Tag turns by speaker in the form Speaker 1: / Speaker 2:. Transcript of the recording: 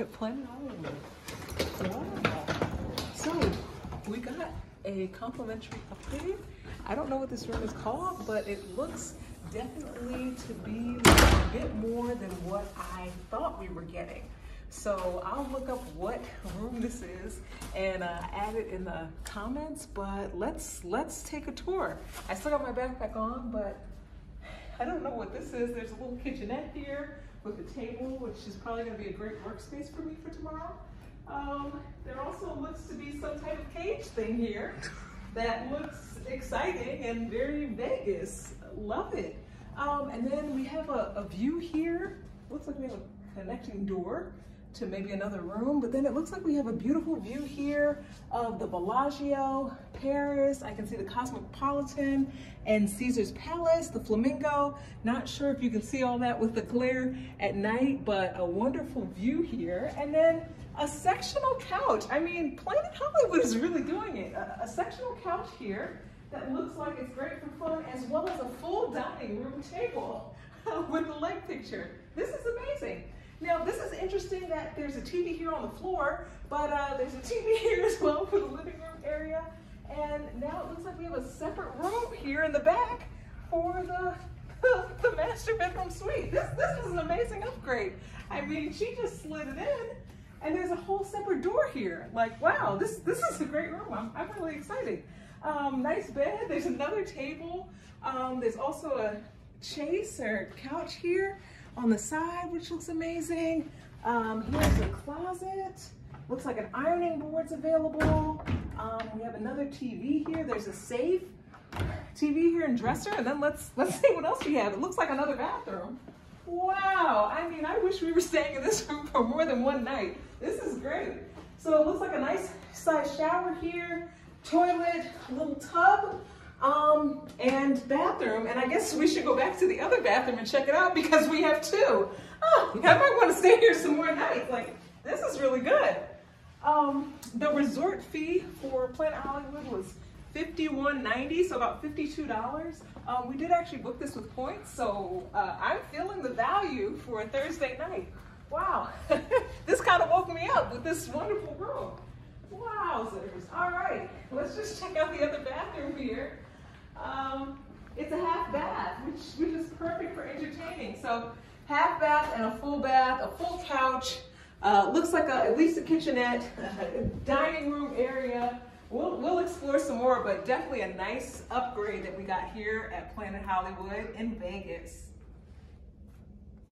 Speaker 1: at. Wow. So we got a complimentary upgrade. I don't know what this room is called, but it looks definitely to be a bit more than what I thought we were getting. So I'll look up what room this is and uh, add it in the comments, but let's let's take a tour. I still got my backpack on, but I don't know what this is. There's a little kitchenette here with a table, which is probably gonna be a great workspace for me for tomorrow. Um, there also looks to be some type of cage thing here that looks exciting and very Vegas. Love it. Um, and then we have a, a view here. Looks like we have a connecting door to maybe another room, but then it looks like we have a beautiful view here of the Bellagio, Paris. I can see the Cosmopolitan and Caesar's Palace, the Flamingo. Not sure if you can see all that with the glare at night, but a wonderful view here. And then a sectional couch. I mean, Planet Hollywood is really doing it. A, a sectional couch here that looks like it's great for fun, as well as a full dining room table with the leg picture. This is amazing. Now, this is interesting that there's a TV here on the floor, but uh, there's a TV here as well for the living room area. And now it looks like we have a separate room here in the back for the, the master bedroom suite. This, this is an amazing upgrade. I mean, she just slid it in and there's a whole separate door here. Like, wow, this, this is a great room. I'm, I'm really excited. Um, nice bed, there's another table. Um, there's also a chase or couch here on the side, which looks amazing. Um, here's a closet. Looks like an ironing board's available. Um, we have another TV here. There's a safe TV here and dresser. And then let's let's see what else we have. It looks like another bathroom. Wow. I mean, I wish we were staying in this room for more than one night. This is great. So it looks like a nice size shower here, toilet, little tub um, and bathroom. And I guess we should go back to the other bathroom and check it out because we have two. Oh, I might want to stay here some more nights. Like, this is really good. Um, the resort fee for Planet Hollywood was $51.90, so about $52. Um, we did actually book this with points, so uh, I'm feeling the value for a Thursday night. Wow, this kind of woke me up with this wonderful room. Wowzers. All right, let's just check out the other bathroom here. Um, it's a half bath, which, which is perfect for entertaining. So half bath and a full bath, a full couch. Uh, looks like a, at least a kitchenette, a dining room area. We'll, we'll explore some more, but definitely a nice upgrade that we got here at Planet Hollywood in Vegas.